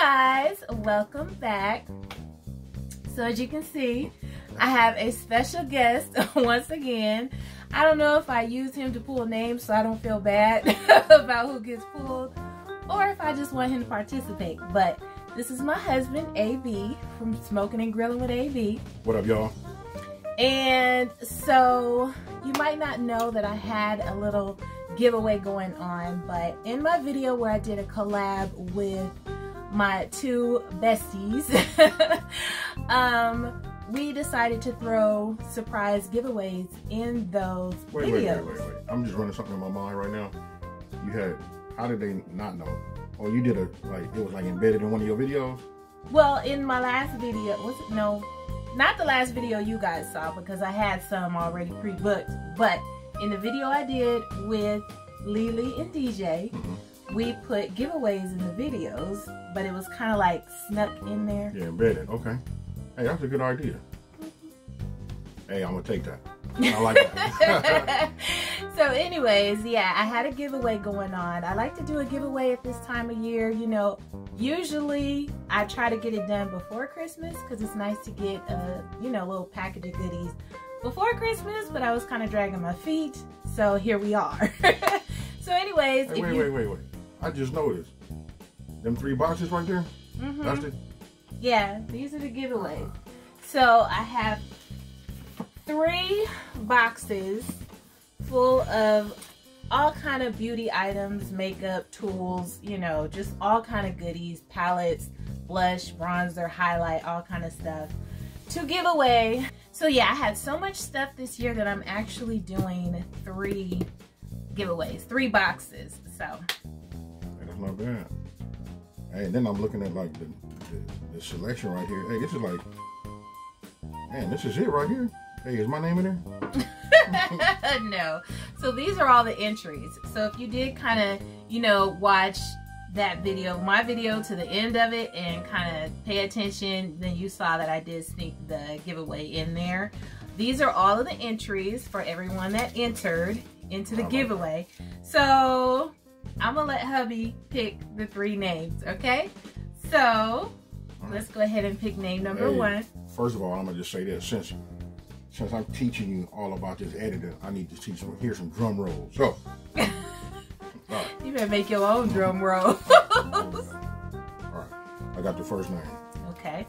guys, welcome back. So as you can see, I have a special guest once again. I don't know if I use him to pull names so I don't feel bad about who gets pulled or if I just want him to participate. But this is my husband, AB, from Smoking and Grilling with AB. What up, y'all? And so you might not know that I had a little giveaway going on, but in my video where I did a collab with my two besties, um, we decided to throw surprise giveaways in those Wait, videos. wait, wait, wait, wait. I'm just running something in my mind right now. You had, how did they not know? Or you did a, like, it was like embedded in one of your videos? Well, in my last video, was it no, not the last video you guys saw because I had some already pre-booked, but in the video I did with Lily and DJ, Mhm. We put giveaways in the videos, but it was kind of like snuck in there. Yeah, embedded. Okay. Hey, that's a good idea. Hey, I'm gonna take that. I like that. so anyways, yeah, I had a giveaway going on. I like to do a giveaway at this time of year. You know, usually I try to get it done before Christmas because it's nice to get a, you know, little package of goodies before Christmas, but I was kind of dragging my feet. So here we are. so anyways, hey, wait, you, wait, wait, wait. I just noticed. Them three boxes right there? Mhm. That's it? Yeah, these are the giveaways. So I have three boxes full of all kind of beauty items, makeup, tools, you know, just all kind of goodies, palettes, blush, bronzer, highlight, all kind of stuff to give away. So yeah, I had so much stuff this year that I'm actually doing three giveaways, three boxes. So Not bad. Hey, and then I'm looking at like the, the, the selection right here. Hey, this is like, man, this is it right here. Hey, is my name in there? no. So these are all the entries. So if you did kind of, you know, watch that video, my video to the end of it and kind of pay attention, then you saw that I did sneak the giveaway in there. These are all of the entries for everyone that entered into the giveaway. So I'm gonna let hubby pick the three names, okay? So let's go ahead and pick name number Hey. one. First of all, I'm gonna just say this: since since I'm teaching you all about this editing, I need to teach you. Here's some drum rolls. So, right, You better make your own drum rolls. all right. I got the first name. okay.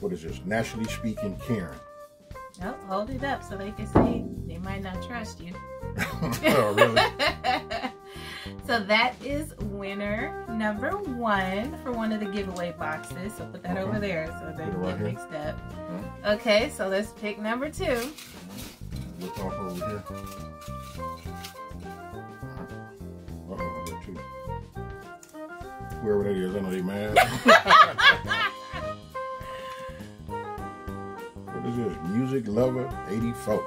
What is this? Naturally speaking, Karen. Oh, hold it up so they can see. They might not trust you. oh, really? So that is winner number one for one of the giveaway boxes. So put that Okay. over there so they don't right get here. mixed up. Okay, so let's pick number two. Look off over here. Uh oh, got that is, I know they mad. what is this? Music Lover 84.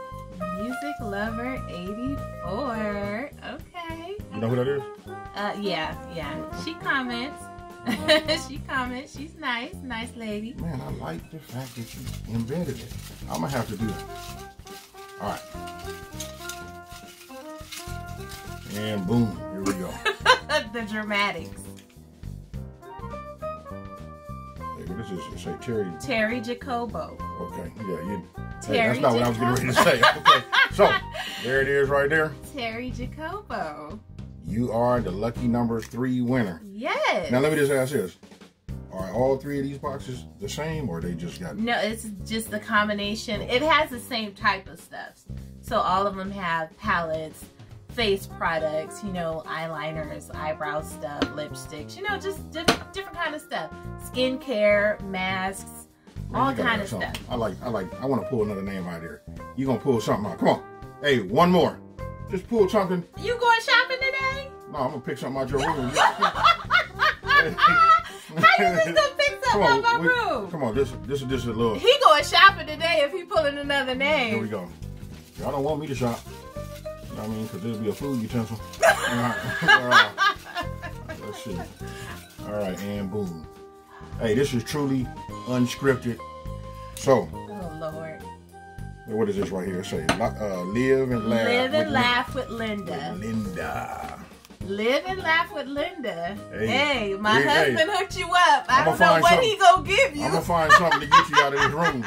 Music Lover 84. Okay. Know who that is? Uh, yeah, yeah. She comments. she comments. She's nice. Nice lady. Man, I like the fact that you embedded it. I'm gonna have to do that. All right. And boom, here we go. the dramatics. Hey, what is this? It say Terry. Terry Jacobo. Okay, yeah, you. Hey, that's not what I was getting ready to say. Okay, so there it is, right there. Terry Jacobo. You are the lucky number three winner. Yes. Now let me just ask this: Are all three of these boxes the same, or they just got? No, it's just a combination. It has the same type of stuff. So all of them have palettes, face products, you know, eyeliners, eyebrow stuff, lipsticks, you know, just different different kind of stuff. Skincare, masks, Man, all kind of something. stuff. I like, I like, I want to pull another name out here. You gonna pull something out? Come on. Hey, one more. Just pull something. You going shopping today? No, I'm gonna pick something out your room. How you just gonna pick Come something on, out my we- room? come on. This, this is just a little. He going shopping today if he pulling another name. Here we go. Y'all don't want me to shop. You know what I mean? Because it'll be a food utensil. All right. All right. Let's see. All right, and boom. Hey, this is truly unscripted. So, Oh Lord. What is this right here? Say, uh, live and laugh. Live with and laugh with Linda. Linda. Live and laugh with Linda. Hey. Hey, my Hey, hey. husband hooked you up. I I'ma don't know what he gonna give you. I'm gonna find something to get you out of this room.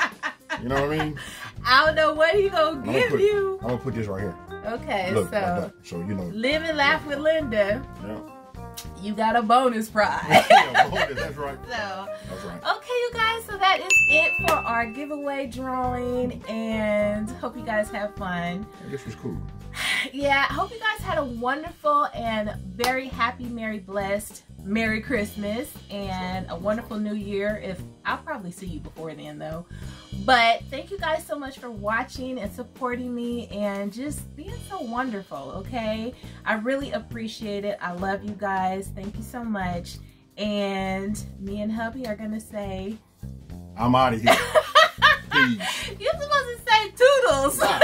You know what I mean? I don't know what he gonna I'm gonna give put, you. I'm gonna put this right here. Okay, Look, so that. So you know. live and laugh with Linda. Yeah. You got a bonus prize. yeah bonus, that's right. so That's right. Okay, you guys, so that is it for our giveaway drawing, and hope you guys have fun. This was cool. Yeah, I hope you guys had a wonderful and very happy, merry, blessed Merry Christmas and a wonderful New Year. If I'll probably see you before then, though. But thank you guys so much for watching and supporting me and just being so wonderful. Okay, I really appreciate it. I love you guys. Thank you so much. And me and hubby are gonna say. I'm out of here. You're supposed to say toodles. I'm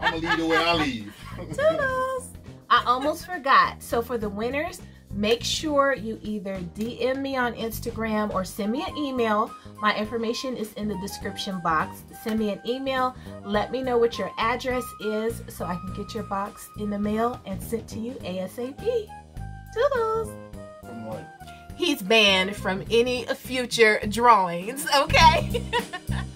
gonna leave the way I leave. toodles. I almost forgot. So for the winners, make sure you either DM me on Instagram or send me an email. My information is in the description box. Send me an email. Let me know what your address is so I can get your box in the mail and sent to you ASAP. Toodles. He's banned from any future drawings, okay?